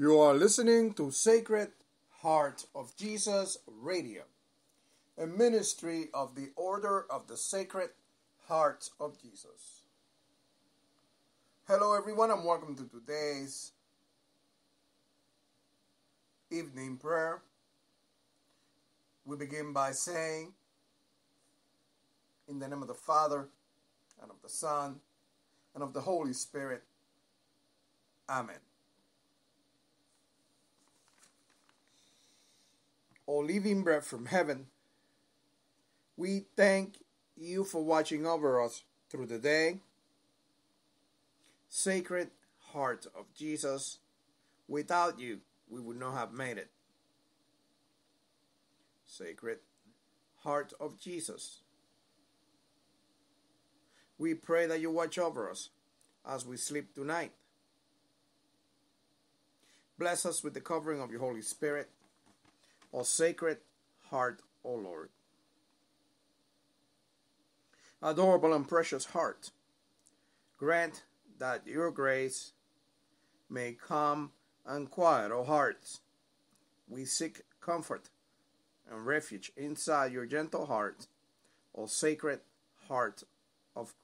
You are listening to Sacred Heart of Jesus Radio, a ministry of the Order of the Sacred Heart of Jesus. Hello, everyone, and welcome to today's evening prayer. We begin by saying, In the name of the Father, and of the Son, and of the Holy Spirit. Amen. O living bread from heaven, we thank you for watching over us through the day. Sacred Heart of Jesus, without you, we would not have made it. Sacred Heart of Jesus, we pray that you watch over us as we sleep tonight. Bless us with the covering of your Holy Spirit, O Sacred Heart, O Lord. Adorable and precious heart, grant that your grace may come and quiet our hearts. We seek comfort and refuge inside your gentle heart, O Sacred Heart of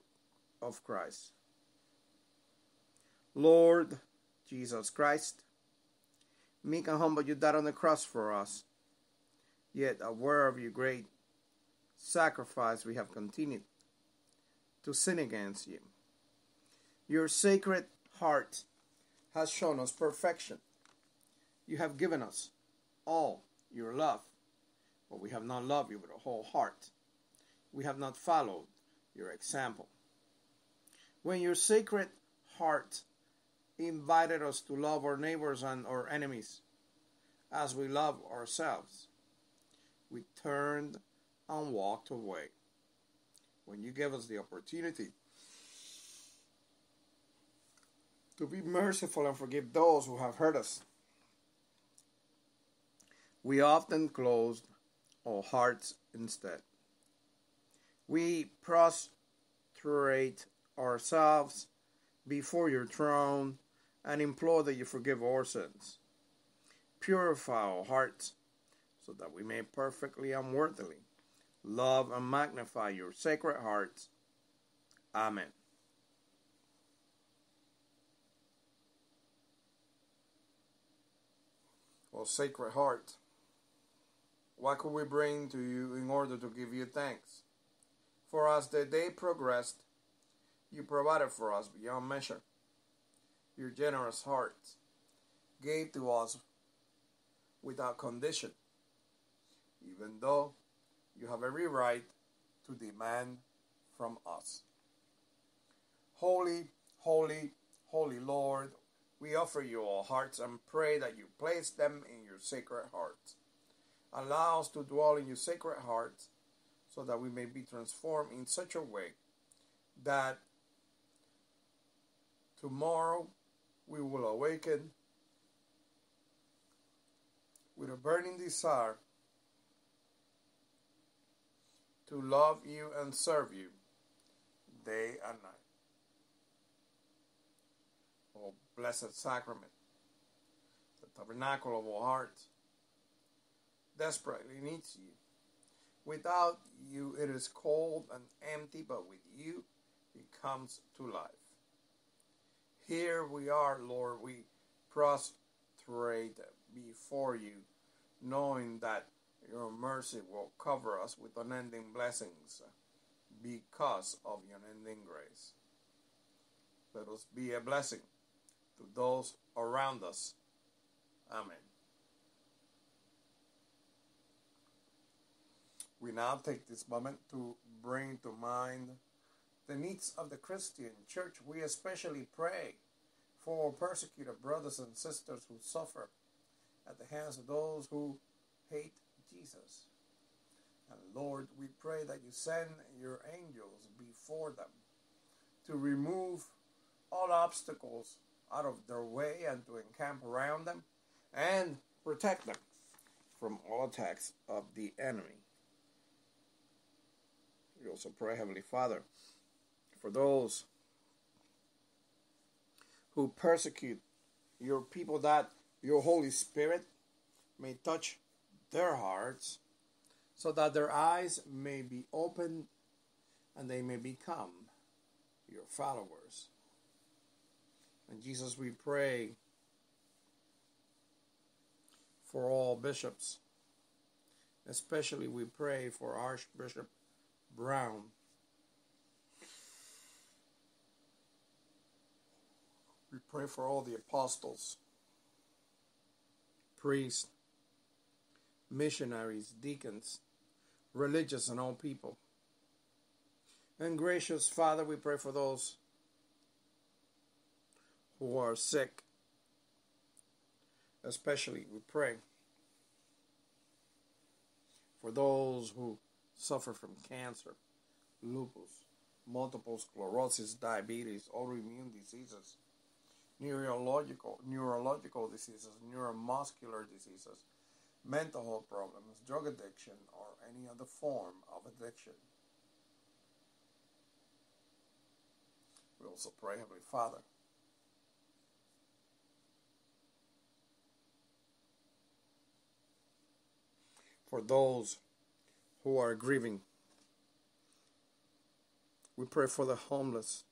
of Christ. Lord Jesus Christ, meek and humble you died on the cross for us, yet aware of your great sacrifice we have continued to sin against you. Your sacred heart has shown us perfection. You have given us all your love, but we have not loved you with a whole heart. We have not followed your example when your sacred heart invited us to love our neighbors and our enemies as we love ourselves, we turned and walked away. When you gave us the opportunity to be merciful and forgive those who have hurt us, we often closed our hearts instead. We prostrate ourselves before your throne and implore that you forgive our sins. Purify our hearts so that we may perfectly and worthily love and magnify your sacred hearts. Amen. O Sacred Heart, what could we bring to you in order to give you thanks? For as the day progressed, you provided for us beyond measure. Your generous heart gave to us without condition, even though you have every right to demand from us. Holy, holy, holy Lord, we offer you our hearts and pray that you place them in your sacred heart. Allow us to dwell in your sacred heart so that we may be transformed in such a way that Tomorrow we will awaken with a burning desire to love you and serve you day and night. Oh, blessed sacrament, the tabernacle of our hearts desperately needs you. Without you, it is cold and empty, but with you, it comes to life. Here we are, Lord. We prostrate before you, knowing that your mercy will cover us with unending blessings because of your unending grace. Let us be a blessing to those around us. Amen. We now take this moment to bring to mind the needs of the Christian church, we especially pray for persecuted brothers and sisters who suffer at the hands of those who hate Jesus. And Lord, we pray that you send your angels before them to remove all obstacles out of their way and to encamp around them and protect them from all attacks of the enemy. We also pray, Heavenly Father, for those who persecute your people that your Holy Spirit may touch their hearts so that their eyes may be opened and they may become your followers. And Jesus, we pray for all bishops. Especially we pray for Archbishop Brown. We pray for all the apostles, priests, missionaries, deacons, religious, and all people. And gracious Father, we pray for those who are sick. Especially, we pray for those who suffer from cancer, lupus, multiple sclerosis, diabetes, autoimmune diseases, neurological, neurological diseases, neuromuscular diseases, mental health problems, drug addiction, or any other form of addiction. We also pray, Heavenly Father, for those who are grieving. We pray for the homeless,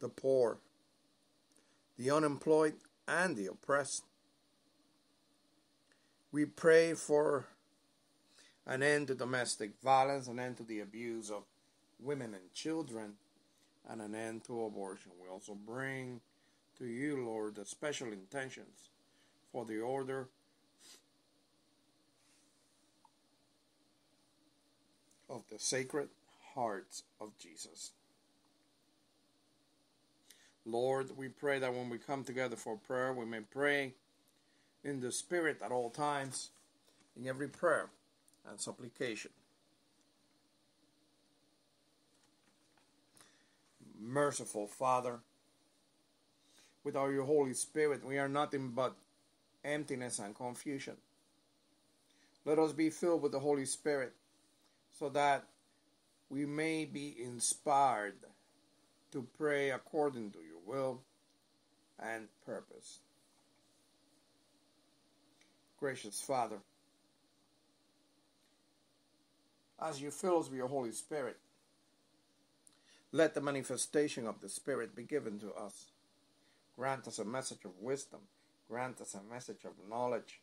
the poor, the unemployed, and the oppressed. We pray for an end to domestic violence, an end to the abuse of women and children, and an end to abortion. We also bring to you, Lord, the special intentions for the order of the Sacred Hearts of Jesus. Lord, we pray that when we come together for prayer, we may pray in the Spirit at all times, in every prayer and supplication. Merciful Father, without your Holy Spirit, we are nothing but emptiness and confusion. Let us be filled with the Holy Spirit so that we may be inspired to pray according to your will and purpose. Gracious Father, as you fill us with your Holy Spirit, let the manifestation of the Spirit be given to us. Grant us a message of wisdom. Grant us a message of knowledge.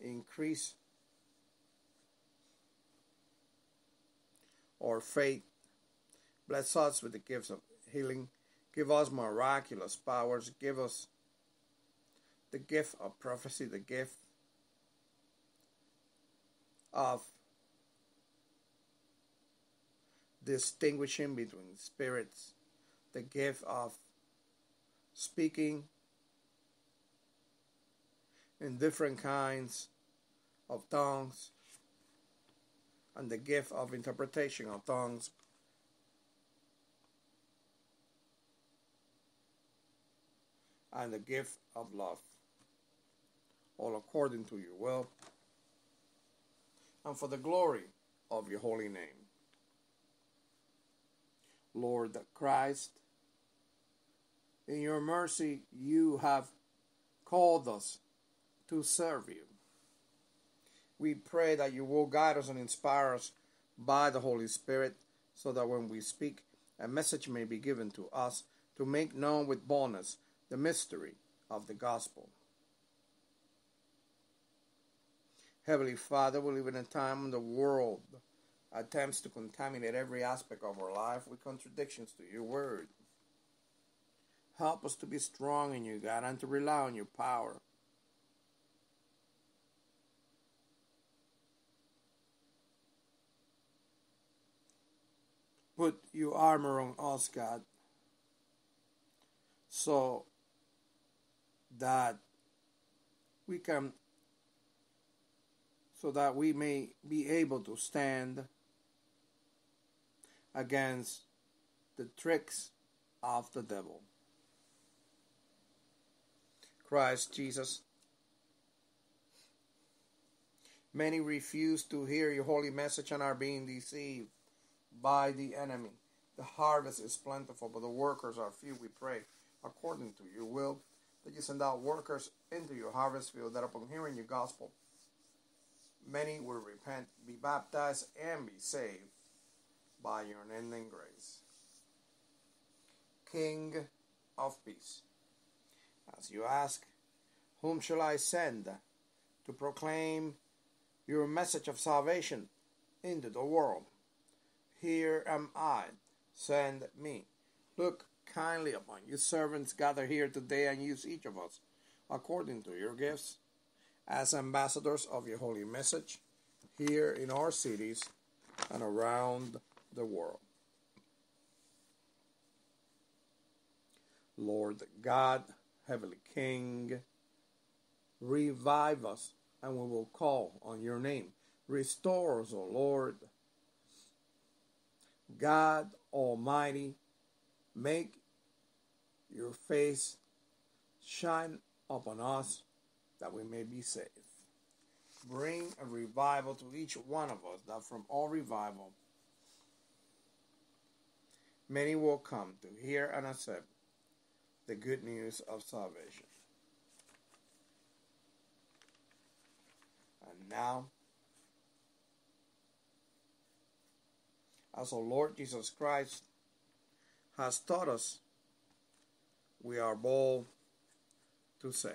Increase or faith. Bless us with the gifts of healing. Give us miraculous powers. Give us the gift of prophecy, the gift of distinguishing between spirits, the gift of speaking in different kinds of tongues, and the gift of interpretation of tongues. And the gift of love, all according to your will, and for the glory of your holy name. Lord Christ, in your mercy, you have called us to serve you we pray that you will guide us and inspire us by the Holy Spirit so that when we speak, a message may be given to us to make known with boldness the mystery of the gospel. Heavenly Father, we live in a time when the world attempts to contaminate every aspect of our life with contradictions to your word. Help us to be strong in you, God, and to rely on your power. put your armor on us, God, so that we can, so that we may be able to stand against the tricks of the devil. Christ Jesus. Many refuse to hear your holy message and are being deceived by the enemy. The harvest is plentiful, but the workers are few. We pray, according to your will, that you send out workers into your harvest field, that upon hearing your gospel, many will repent, be baptized, and be saved by your unending grace. King of peace, as you ask, whom shall I send to proclaim your message of salvation into the world? Here am I, send me. Look kindly upon you servants gathered here today and use each of us according to your gifts as ambassadors of your holy message here in our cities and around the world. Lord God, Heavenly King, revive us and we will call on your name. Restore us, O Lord. God Almighty, make your face shine upon us that we may be saved. Bring a revival to each one of us, that from all revival many will come to hear and accept the good news of salvation. And now, as our Lord Jesus Christ has taught us, we are bold to say,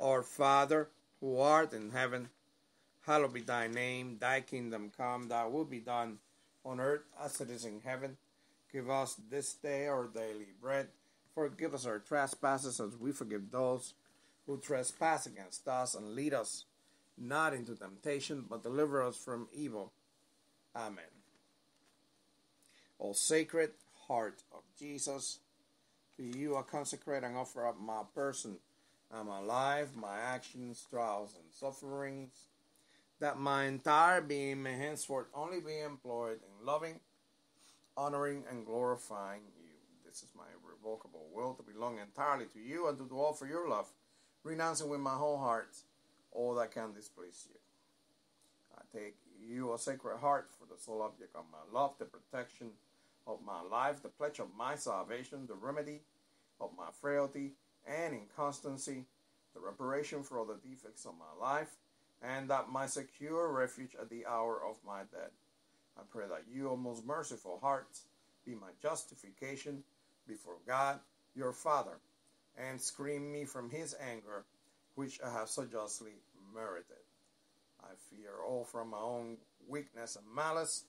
Our Father, who art in heaven, hallowed be thy name, thy kingdom come, thy will be done on earth as it is in heaven. Give us this day our daily bread. Forgive us our trespasses as we forgive those who trespass against us, and lead us not into temptation, but deliver us from evil. Amen. O sacred heart of Jesus, to you I consecrate and offer up my person my life, my actions, trials, and sufferings, that my entire being may henceforth only be employed in loving, honoring, and glorifying you. This is my irrevocable will to belong entirely to you and to do all for your love, renouncing with my whole heart all that can displease you. I take you, a sacred heart, for the sole object of my love, the protection of my life, the pledge of my salvation, the remedy of my frailty and inconstancy, the reparation for all the defects of my life, and that my secure refuge at the hour of my death. I pray that you, O most merciful hearts, be my justification before God, your Father, and screen me from his anger, which I have so justly merited. I fear all from my own weakness and malice,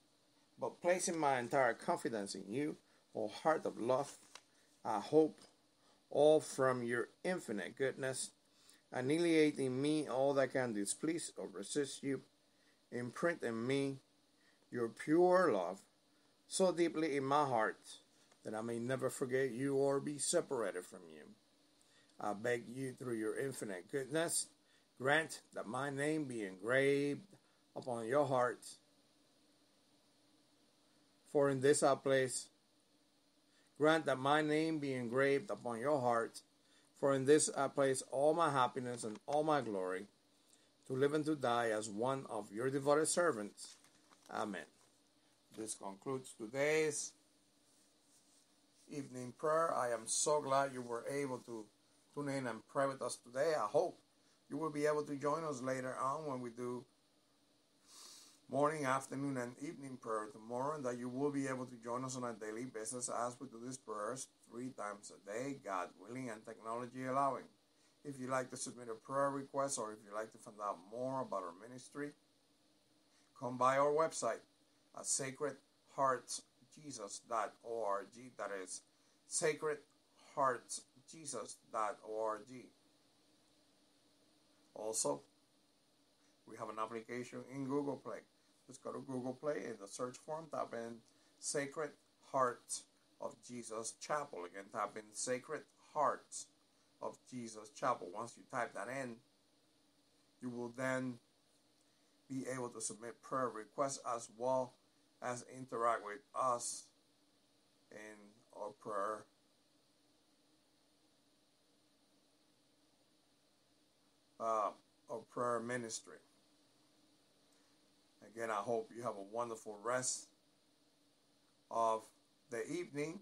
but placing my entire confidence in you, O heart of love, I hope all from your infinite goodness, annihilate in me all that can displease or resist you, imprint in me your pure love so deeply in my heart that I may never forget you or be separated from you. I beg you through your infinite goodness, grant that my name be engraved upon your hearts. For in this I place Grant that my name be engraved upon your heart, for in this I place all my happiness and all my glory, to live and to die as one of your devoted servants. Amen. This concludes today's evening prayer. I am so glad you were able to tune in and pray with us today. I hope you will be able to join us later on when we do morning, afternoon, and evening prayer tomorrow, and that you will be able to join us on a daily basis as we do these prayers three times a day, God willing and technology allowing. If you'd like to submit a prayer request or if you'd like to find out more about our ministry, come by our website at sacredheartsjesus.org. That is sacredheartsjesus.org. Also, we have an application in Google Play. Just go to Google Play in the search form, type in Sacred Heart of Jesus Chapel. Again, type in Sacred Heart of Jesus Chapel. Once you type that in, you will then be able to submit prayer requests as well as interact with us in our prayer uh, our prayer ministry. Again, I hope you have a wonderful rest of the evening